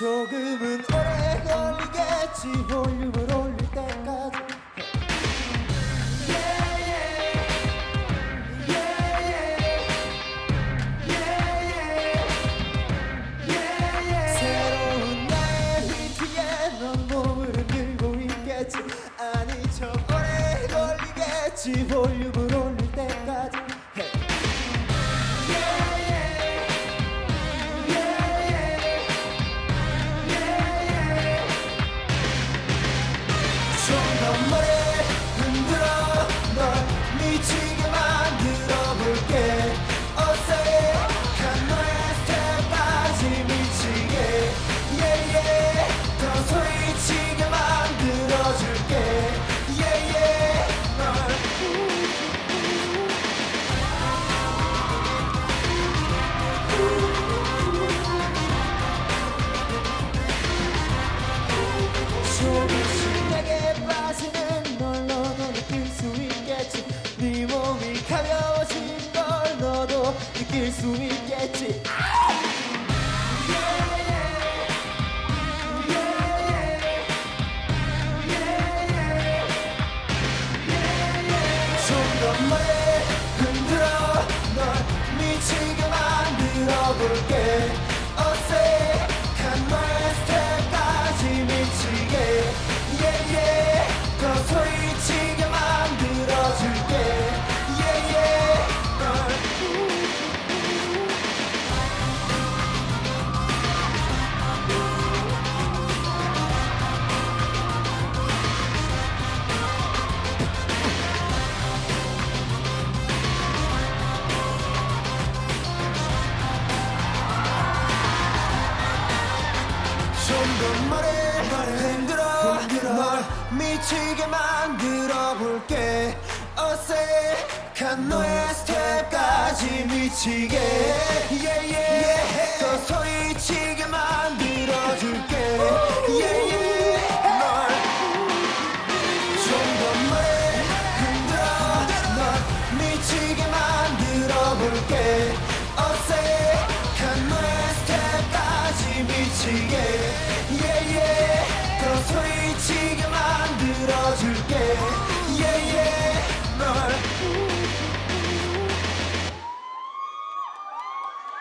조금은 오래 걸리겠지. 볼륨을 올릴 때까지. 새로운 나의 히트에 넌 몸을 흔들고 있겠지. 아니 저 오래 걸리겠지. 볼륨을 올릴 조금씩 내게 빠지는 널 너도 느낄 수 있겠지. 네 몸이 가벼워진 걸 너도 느낄 수 있겠지. 좀 더 멀리 흔들어. 널 미치게 만들어 볼게 좀더 말해 힘들어, 힘들어 널 미치게 만들어 볼게 어색한 너의 스텝까지 미치게 yeah, yeah. Yeah. 더 소리치게 만들어 줄게 yeah, yeah. 미치게 만들어 볼게